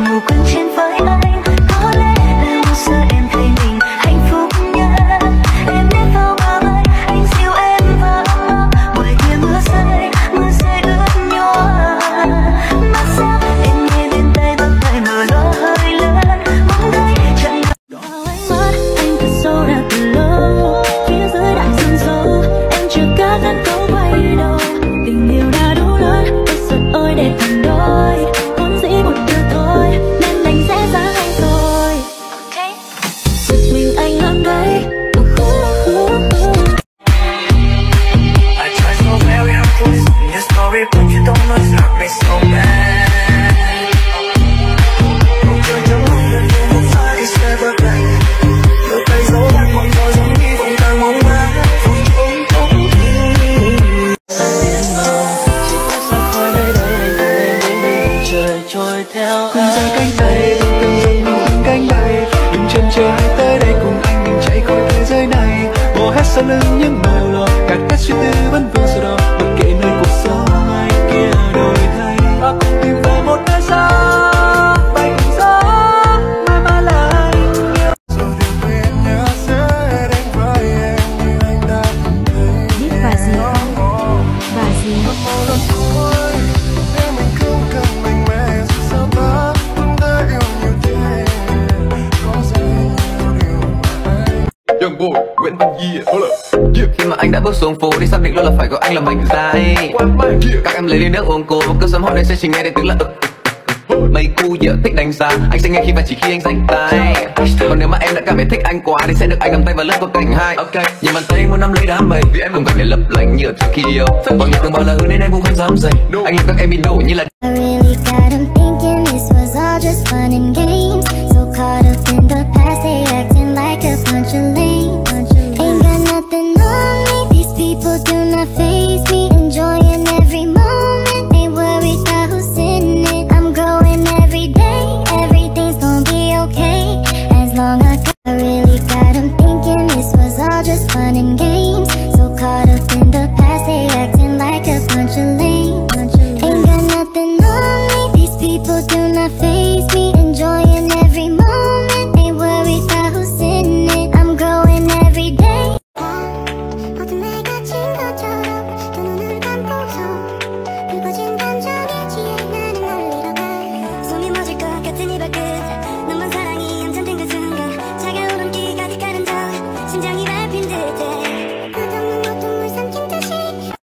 无关牵 cùng dài trời trôi theo cùng cánh tay sau lưng những màu lo gạt hết suy tư vẫn vương sau đó Young boy, Nguyễn Văn yeah. Khi mà anh đã bước xuống phố thì xác định luôn là phải có anh là mảnh dài. Yeah. Các em lấy ly nước uống cố và cứ sớm hỏi đây sẽ chỉ nghe đến tiếng là ực. Mấy cu dở thích đánh giá Anh sẽ nghe khi và chỉ khi anh rảnh tay. Còn nếu mà em đã cảm thấy thích anh quá Thì sẽ được anh cầm tay vào lớp của cảnh hai. Ok. Nhìn bàn tay muốn nắm lấy đám mây Vì em không cần để lấp lánh như ở Tokyo. Còn nhiều. từng bao là hứa nên em cũng không dám dày No. Anh yêu các em bị nổi như là I really got him thinking 하는 게